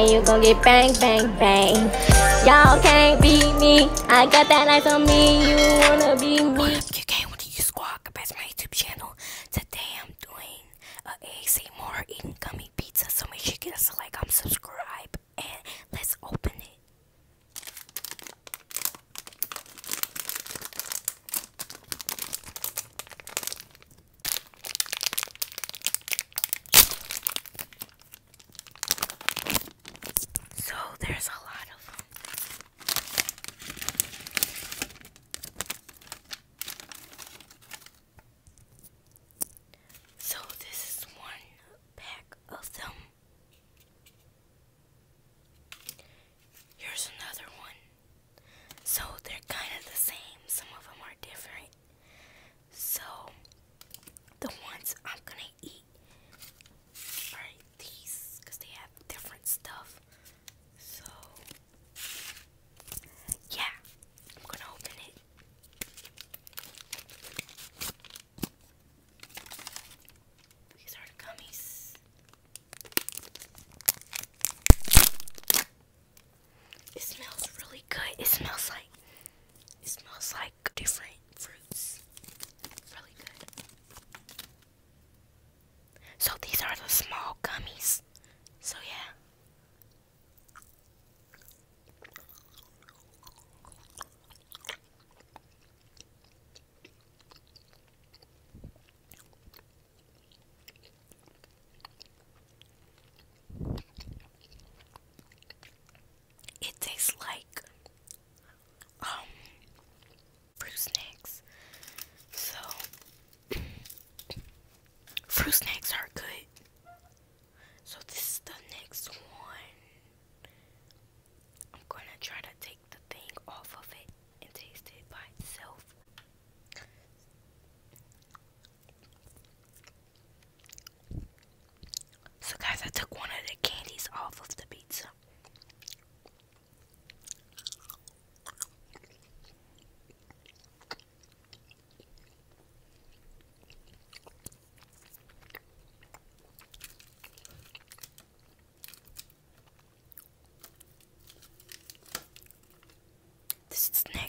and you gon' get bang, bang, bang. Y'all can't beat me. I got that life on me. You wanna be me? There's a lot. It smells really good. It smells like it smells like different snakes are exists now.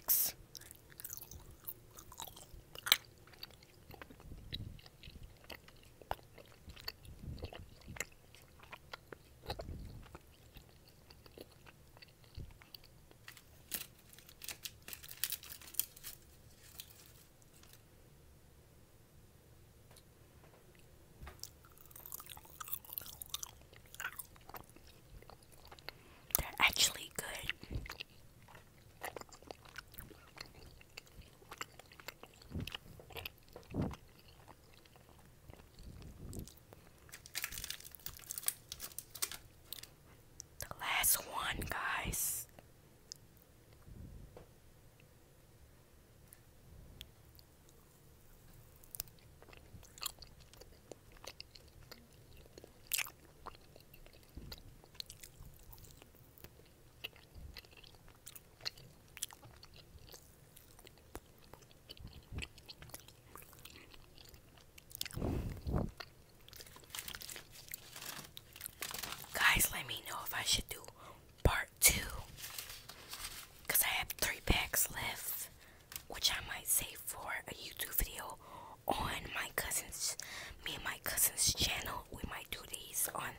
guys let me know if I should do part two. Because I have three packs left, which I might save for a YouTube video on my cousin's, me and my cousin's channel. We might do these on